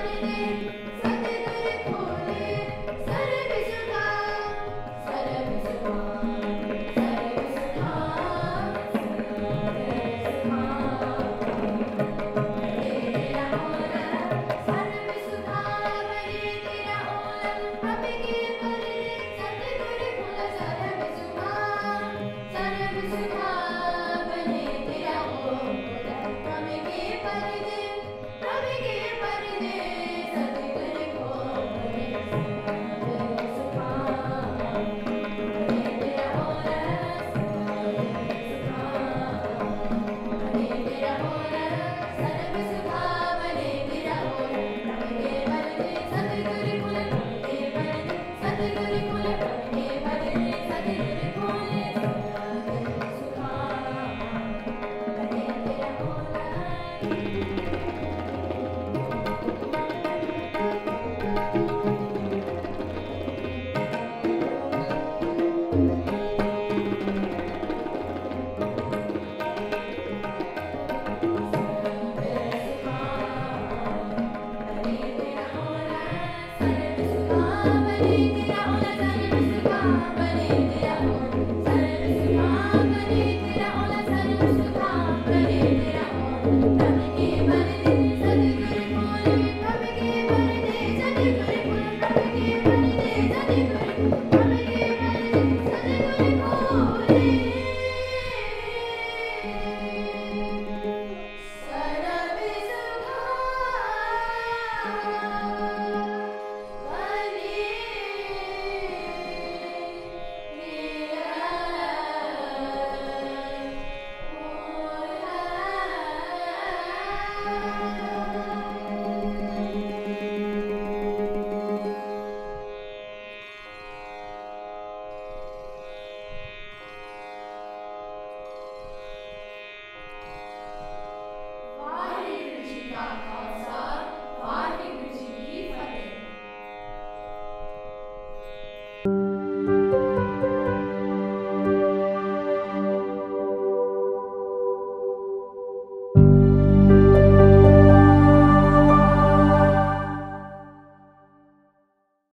what it is. Thank you. Amen.